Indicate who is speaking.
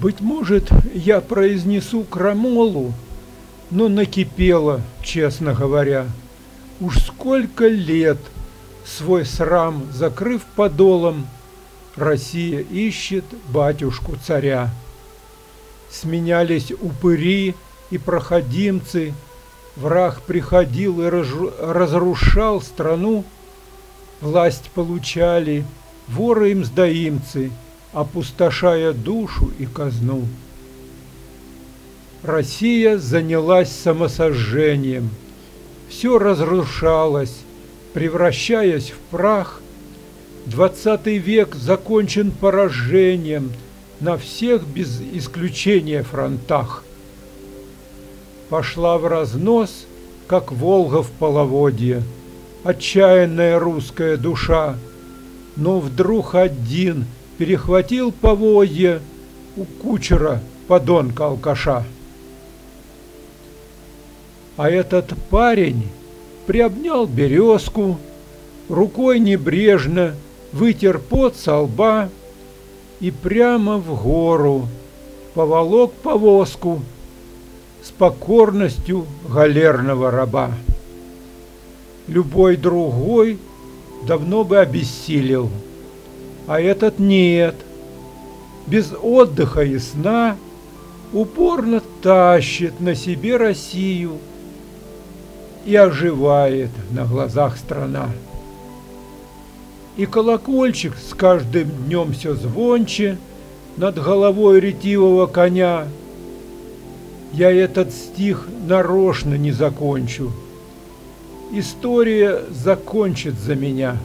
Speaker 1: Быть может, я произнесу крамолу, но накипело, честно говоря. Уж сколько лет, свой срам закрыв подолом, Россия ищет батюшку царя. Сменялись упыри и проходимцы, Враг приходил и разрушал страну, Власть получали воры и мздоимцы, Опустошая душу и казну. Россия занялась самосожжением. Все разрушалось, превращаясь в прах. Двадцатый век закончен поражением на всех без исключения фронтах. Пошла в разнос, как Волга в половодье, отчаянная русская душа. Но вдруг один перехватил поводье у кучера подонка-алкаша. А этот парень приобнял березку, рукой небрежно вытер пот со лба и прямо в гору поволок повозку с покорностью галерного раба. Любой другой давно бы обессилел, а этот нет. Без отдыха и сна упорно тащит на себе Россию – и оживает на глазах страна. И колокольчик с каждым днем все звонче над головой ретивого коня. Я этот стих нарочно не закончу. История закончит за меня.